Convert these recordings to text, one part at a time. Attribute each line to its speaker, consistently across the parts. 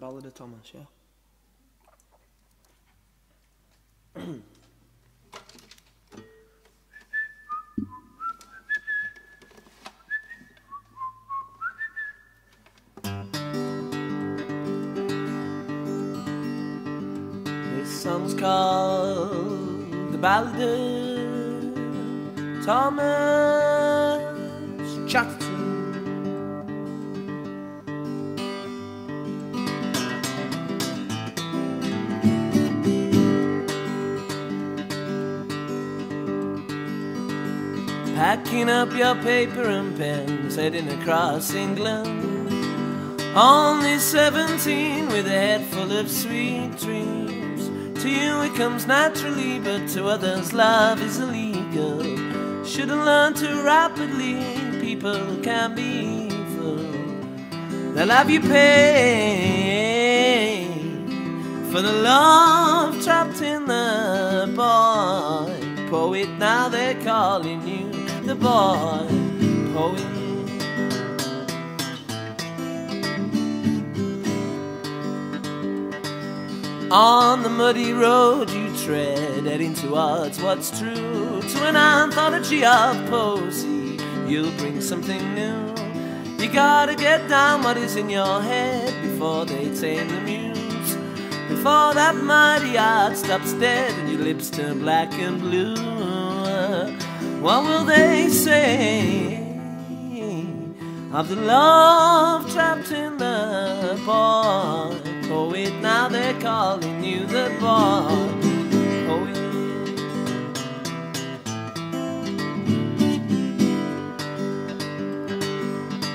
Speaker 1: Ballad of Thomas, yeah. This song's called The Ballad of Thomas Chatterton. Packing up your paper and pens, heading across England. Only 17 with a head full of sweet dreams. To you it comes naturally, but to others love is illegal. Shouldn't learn too rapidly, people can be evil. They'll have you pay for the love poet. Now they're calling you the boy poet. On the muddy road you tread, heading towards what's true. To an anthology of poesy, you'll bring something new. You gotta get down what is in your head before they tame the muse. Before that mighty heart stops dead and your lips turn black and blue. What will they say of the love trapped in the boy poet? Oh, now they're calling you the boy poet.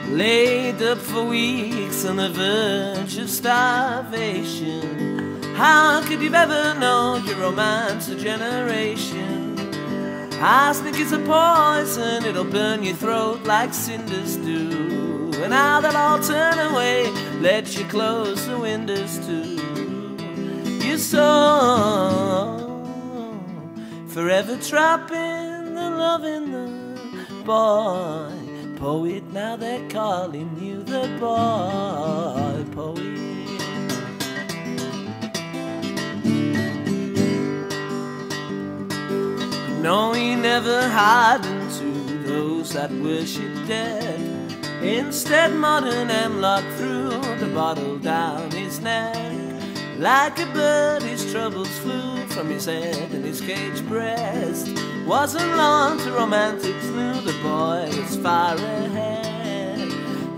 Speaker 1: Oh, Laid up for weeks on the verge of starvation. How could you've ever known your romance a generation? Arsenic is a poison, it'll burn your throat like cinders do. And now they'll all turn away, let you close the windows too. You're so forever trapping the love in the boy poet. Now they're calling you the boy poet. Never hardened to those that worship dead. Instead, modern Hemlock threw the bottle down his neck. Like a bird, his troubles flew from his head and his caged breast. Wasn't long to romantics knew the boy was far ahead.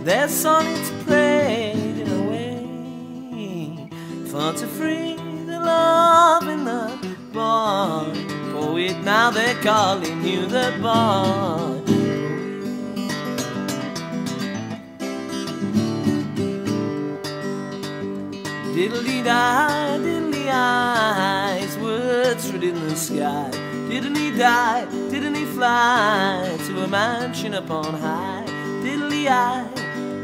Speaker 1: Their sonnets played in a way for to free the love in the boy poet. Now they're calling you the boy. Diddly die, diddly eyes, words written in the sky. Didn't he die? Didn't he fly to a mansion upon high? Diddly eye,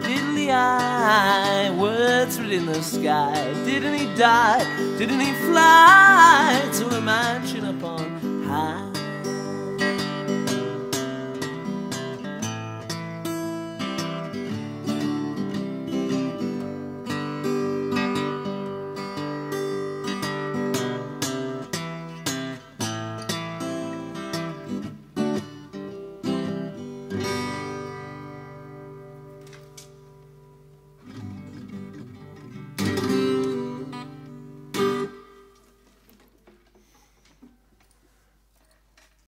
Speaker 1: diddly eye, words written in the sky. Didn't he die? Didn't he fly to a mansion upon high?